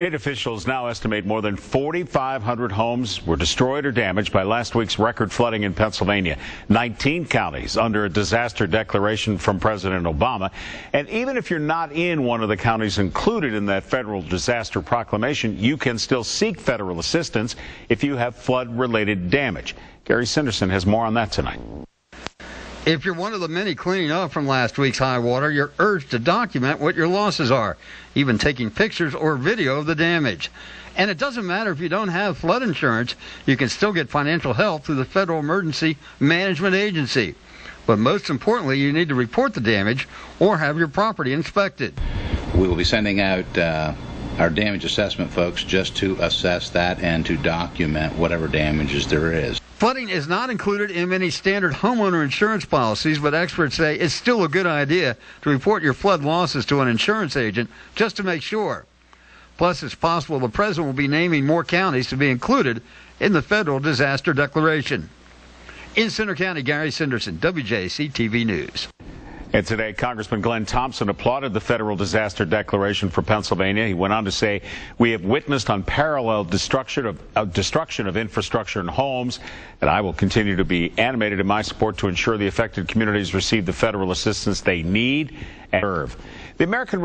State officials now estimate more than 4,500 homes were destroyed or damaged by last week's record flooding in Pennsylvania. 19 counties under a disaster declaration from President Obama. And even if you're not in one of the counties included in that federal disaster proclamation, you can still seek federal assistance if you have flood-related damage. Gary Sinderson has more on that tonight. If you're one of the many cleaning up from last week's high water, you're urged to document what your losses are, even taking pictures or video of the damage. And it doesn't matter if you don't have flood insurance, you can still get financial help through the Federal Emergency Management Agency. But most importantly, you need to report the damage or have your property inspected. We will be sending out uh, our damage assessment folks just to assess that and to document whatever damages there is. Flooding is not included in many standard homeowner insurance policies, but experts say it's still a good idea to report your flood losses to an insurance agent just to make sure. Plus, it's possible the president will be naming more counties to be included in the federal disaster declaration. In Centre County, Gary Sinderson, WJAC TV News. And today, Congressman Glenn Thompson applauded the federal disaster declaration for Pennsylvania. He went on to say, "We have witnessed unparalleled destruction of uh, destruction of infrastructure and homes, and I will continue to be animated in my support to ensure the affected communities receive the federal assistance they need and deserve." The American